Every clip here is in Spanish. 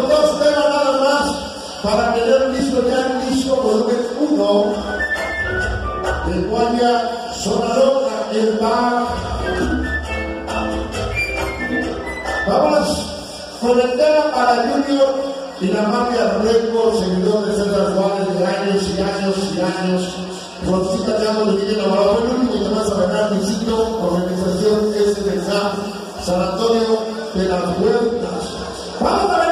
dos temas nada más para tener listo ya el disco volumen 1, el cual ya sonaron el bar. Vamos con el tema para Junior y la mafia Record, seguidor de César Juárez de años y años y años. Rosita Llamo de Miguel Navarro, el único que más a ganar visito, organización SDK, San Antonio de las Huertas. Vamos a ver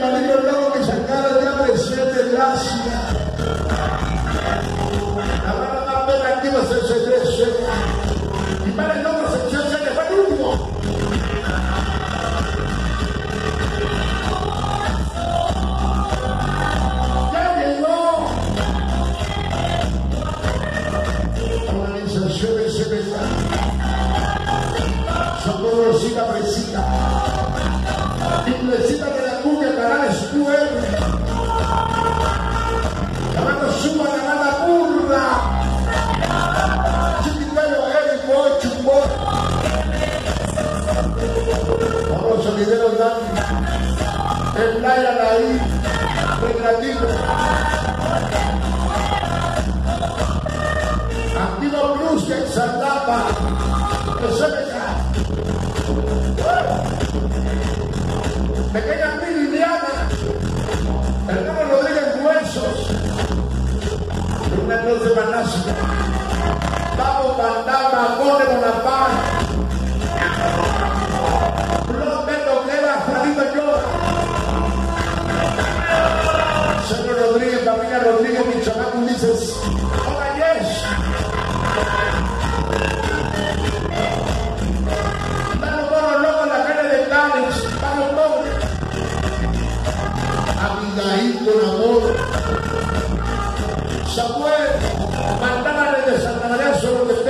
তাদেরকে Dani. El Naya Laí. Recreativo. Activo Plus me cae. Pequeña Mili Liliana. Hermano Rodríguez Huesos. Una noche manástica. Vamos, Bandama, Conde Bonaparte. Ulises. Hola, yes. Vamos todos locos en la calle de Cádiz. Vamos todos. Abigail con amor. Samuel, mandaba desde Santa María sobre de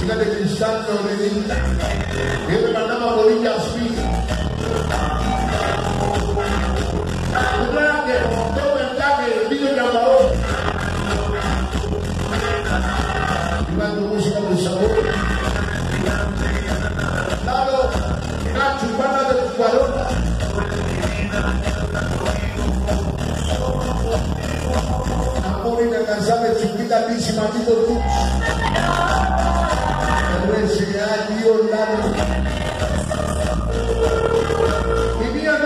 Chica de cristal, no redinda. Amor inalcanzable, chiquita, lísima, tipo tú. Es, yo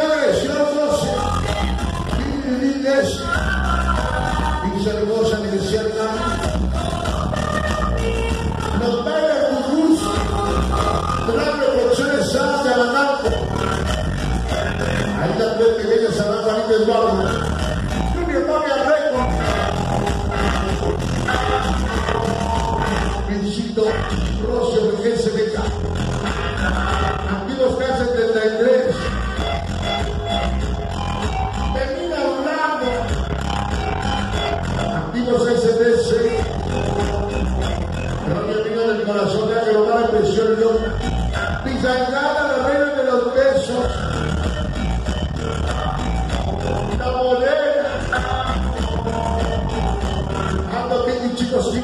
San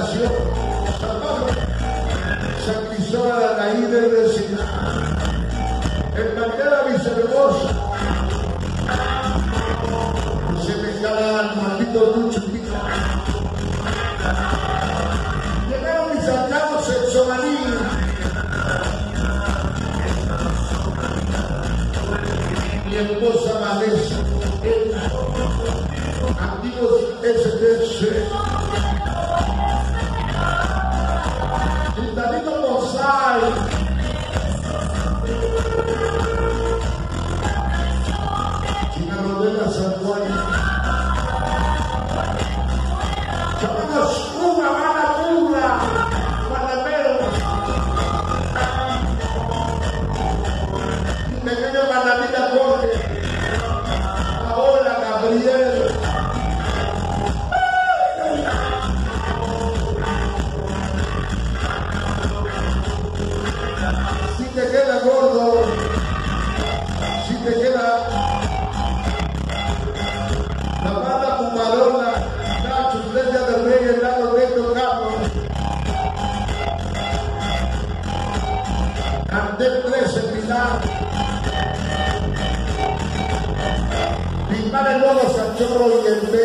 nación, santificada la ida de Siná, en manera misericordiosa, se me cae maldito ducho. Disparen luego a Chorro y el B.